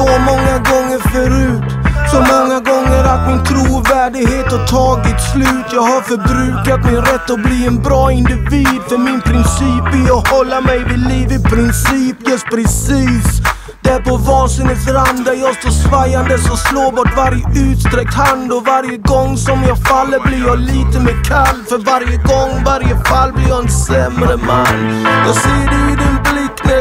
så många gånger förut. Så många gånger att min trovärdighet har tagit slut. Jag har förbrukat min rätt att bli en bra individ. För min princip är att hålla mig vid liv i princip, just precis. Där på vansinnets rand där jag står svajande så slår bort varje utsträckt hand. Och varje gång som jag faller blir jag lite mer kall. För varje gång, varje fall blir jag en sämre man. Jag ser det i din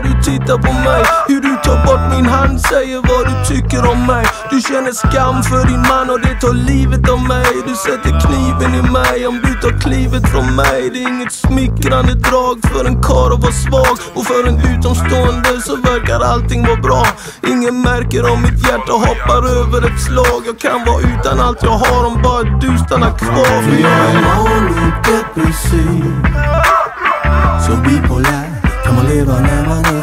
du tittar på mig. Hur du tar bort min hand, säger vad du tycker om mig. Du känner skam för din man och det tar livet av mig. Du sätter kniven i mig om du tar klivet från mig. Det är inget smickrande drag för en karl att vara svag. Och för en utomstående så verkar allting vara bra. Ingen märker om mitt hjärta hoppar över ett slag. Jag kan vara utan allt jag har om bara du stannar kvar. För jag är manodepressiv depressiv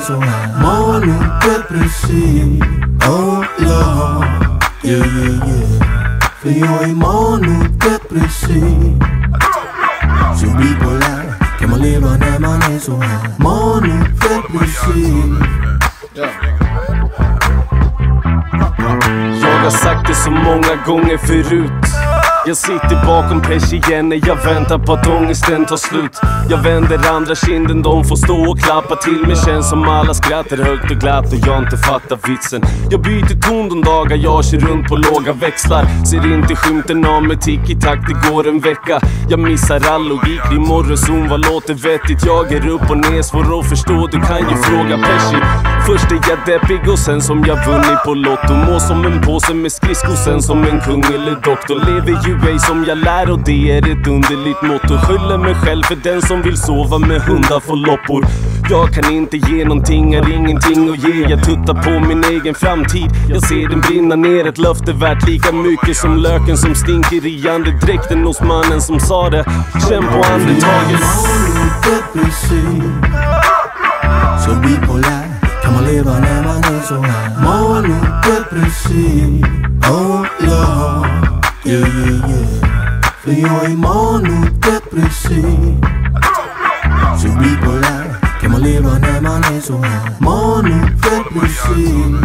så här. Manodepressiv Oh la Yeah yeah yeah För jag är manodepressiv Så bipolär kan man leva när man är så här. Manodepressiv Jag har sagt det så många gånger förut jag sitter bakom persienner, jag väntar på att ångesten tar slut. Jag vänder andra kinden, de får stå och klappa till mig. Känns som alla skrattar högt och glatt och jag inte fattar vitsen. Jag byter ton de dagar jag kör runt på låga växlar. Ser inte skymten av mig tick i takt, det går en vecka. Jag missar all logik, din morgonzon, vad låter vettigt? Jag är upp och ner, svår att förstå, du kan ju fråga Persi Först är jag deppig och sen som jag vunnit på Lotto. Må som en påse med skridskor, sen som en kung eller doktor. Lever ju ej som jag lär och det är ett underligt motto. Skyller mig själv för den som vill sova med hundar får loppor. Jag kan inte ge någonting, har ingenting att ge. Jag tuttar på min egen framtid. Jag ser den brinna ner, ett löfte värt lika mycket som löken som stinker i andedräkten hos mannen som sa det. Känn på andetaget. Yeah yeah. Yeah För jag är manodepressiv Så bipolär kan man leva när man är så här Manodepressiv